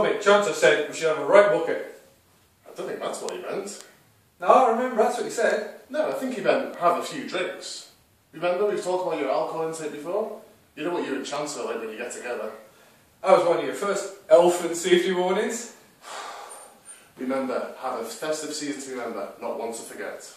I Chancellor said we should have a right bucket. I don't think that's what he meant. No, I remember, that's what he said. No, I think he meant have a few drinks. Remember, we've talked about your alcohol intake before? You know what you and Chancellor like when you get together. That was one of your first elephant safety warnings. Remember, have a festive season to remember, not one to forget.